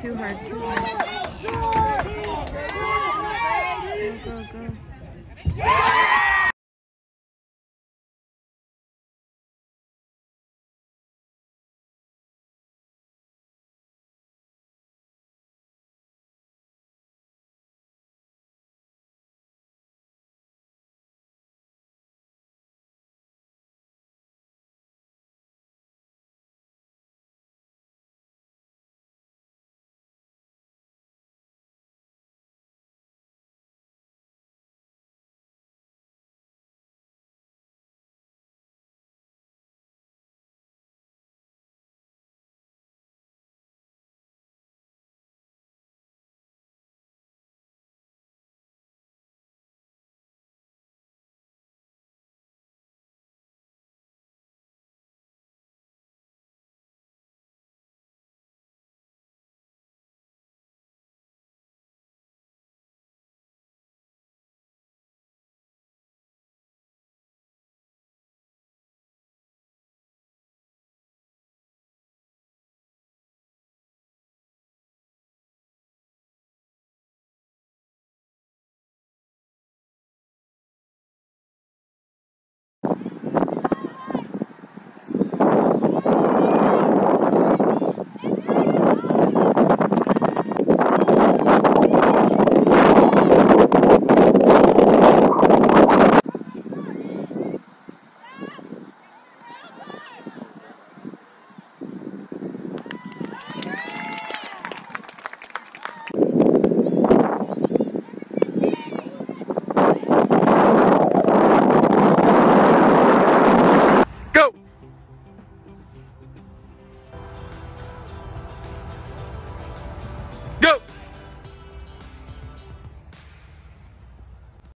Too hard, too hard. Go, go, go.